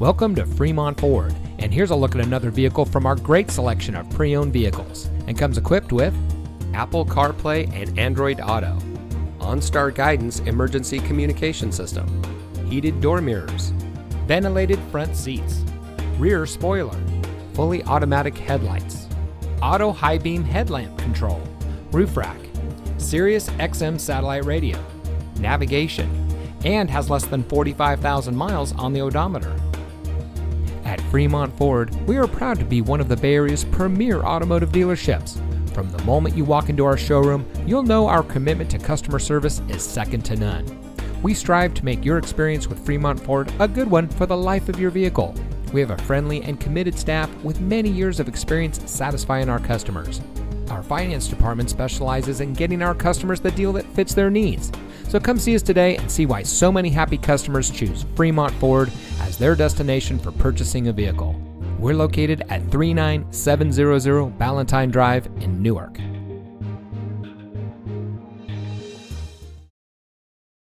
Welcome to Fremont Ford, and here's a look at another vehicle from our great selection of pre owned vehicles. And comes equipped with Apple CarPlay and Android Auto, OnStar Guidance Emergency Communication System, heated door mirrors, ventilated front seats, rear spoiler, fully automatic headlights, auto high beam headlamp control, roof rack, Sirius XM satellite radio, navigation, and has less than 45,000 miles on the odometer. At Fremont Ford, we are proud to be one of the Bay Area's premier automotive dealerships. From the moment you walk into our showroom, you'll know our commitment to customer service is second to none. We strive to make your experience with Fremont Ford a good one for the life of your vehicle. We have a friendly and committed staff with many years of experience satisfying our customers. Our finance department specializes in getting our customers the deal that fits their needs. So come see us today and see why so many happy customers choose Fremont Ford as their destination for purchasing a vehicle. We're located at 39700 Balentine Drive in Newark.